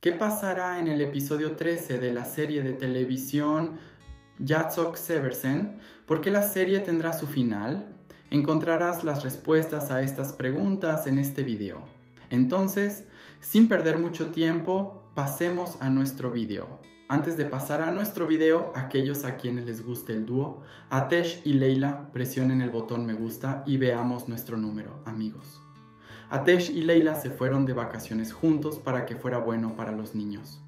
¿Qué pasará en el episodio 13 de la serie de televisión Jacek Seversen? ¿Por qué la serie tendrá su final? Encontrarás las respuestas a estas preguntas en este video. Entonces, sin perder mucho tiempo, pasemos a nuestro video. Antes de pasar a nuestro video, aquellos a quienes les guste el dúo, Atesh y Leila presionen el botón me gusta y veamos nuestro número, amigos. Atesh y Leila se fueron de vacaciones juntos para que fuera bueno para los niños.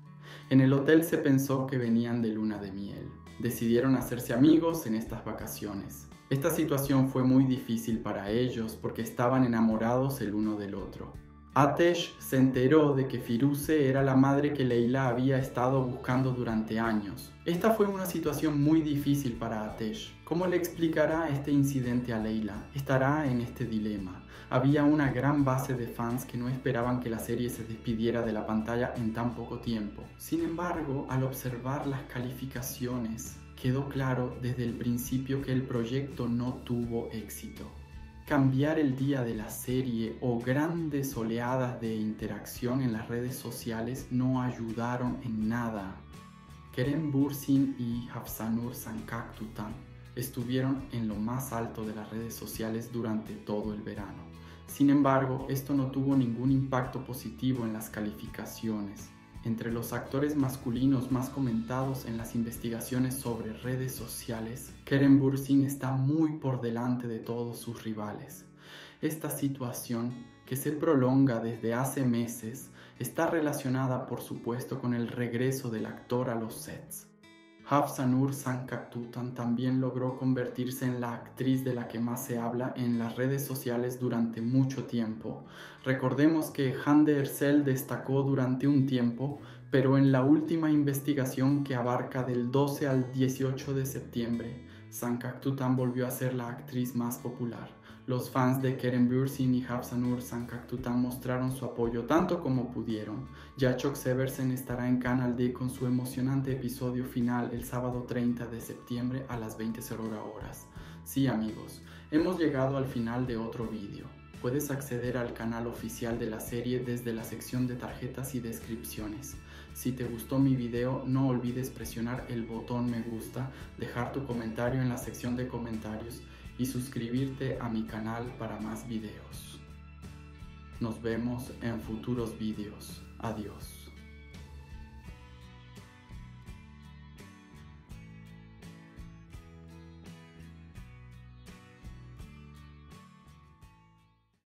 En el hotel se pensó que venían de luna de miel. Decidieron hacerse amigos en estas vacaciones. Esta situación fue muy difícil para ellos porque estaban enamorados el uno del otro. Atesh se enteró de que Firuze era la madre que Leila había estado buscando durante años. Esta fue una situación muy difícil para Atesh. ¿Cómo le explicará este incidente a Leila? Estará en este dilema. Había una gran base de fans que no esperaban que la serie se despidiera de la pantalla en tan poco tiempo. Sin embargo, al observar las calificaciones, quedó claro desde el principio que el proyecto no tuvo éxito cambiar el día de la serie o grandes oleadas de interacción en las redes sociales no ayudaron en nada. Kerem Bursin y Hafsanur Sankaktutan estuvieron en lo más alto de las redes sociales durante todo el verano. Sin embargo, esto no tuvo ningún impacto positivo en las calificaciones entre los actores masculinos más comentados en las investigaciones sobre redes sociales, Keren Bursin está muy por delante de todos sus rivales. Esta situación, que se prolonga desde hace meses, está relacionada por supuesto con el regreso del actor a los sets. Hafsanur Sankaktutan también logró convertirse en la actriz de la que más se habla en las redes sociales durante mucho tiempo. Recordemos que Hande Ersel destacó durante un tiempo, pero en la última investigación que abarca del 12 al 18 de septiembre, Sankaktutan volvió a ser la actriz más popular. Los fans de Keren Bursin y Hafsanur Sankaktutan mostraron su apoyo tanto como pudieron. Yachok Seversen estará en Canal D con su emocionante episodio final el sábado 30 de septiembre a las 20.00 horas. Sí amigos, hemos llegado al final de otro vídeo. Puedes acceder al canal oficial de la serie desde la sección de tarjetas y descripciones. Si te gustó mi video, no olvides presionar el botón me gusta, dejar tu comentario en la sección de comentarios y suscribirte a mi canal para más videos. Nos vemos en futuros videos. Adiós.